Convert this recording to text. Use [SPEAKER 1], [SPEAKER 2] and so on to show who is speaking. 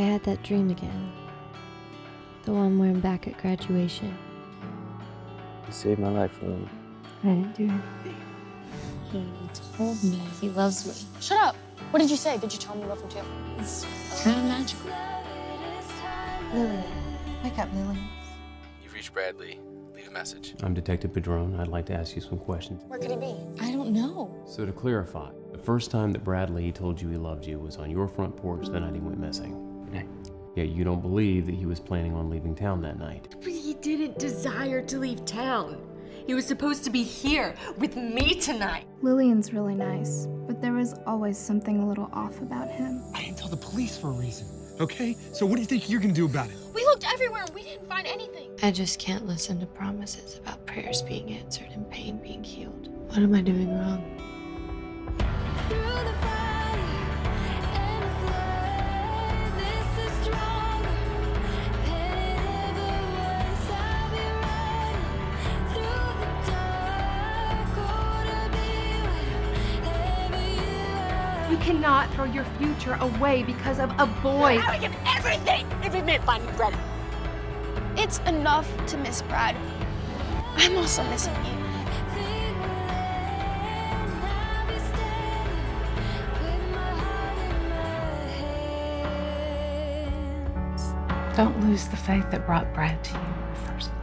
[SPEAKER 1] had that dream again. The one where I'm back at graduation.
[SPEAKER 2] You saved my life, Lily.
[SPEAKER 1] I didn't do anything. He told me he loves me.
[SPEAKER 3] Shut up. What did you say? Did you tell him you love him too?
[SPEAKER 1] It's kind of magical. Lily.
[SPEAKER 3] Wake up, Lily.
[SPEAKER 4] You've reached Brad Lee. Leave a message.
[SPEAKER 5] I'm Detective Padron. I'd like to ask you some questions.
[SPEAKER 3] Where could he be?
[SPEAKER 1] I don't know.
[SPEAKER 5] So, to clarify, the first time that Brad Lee told you he loved you was on your front porch the night he went missing.
[SPEAKER 2] Right.
[SPEAKER 5] Yet you don't believe that he was planning on leaving town that night.
[SPEAKER 6] But he didn't desire to leave town. He was supposed to be here with me tonight.
[SPEAKER 7] Lillian's really nice, but there was always something a little off about him.
[SPEAKER 8] I didn't tell the police for a reason, okay? So what do you think you're gonna do about it?
[SPEAKER 3] We looked everywhere and we didn't find anything.
[SPEAKER 1] I just can't listen to promises about prayers being answered and pain being healed. What am I doing wrong?
[SPEAKER 6] You cannot throw your future away because of a boy.
[SPEAKER 3] I would give everything if it meant finding Brad. It's enough to miss Brad. I'm also missing you.
[SPEAKER 9] Don't lose the faith that brought Brad to you.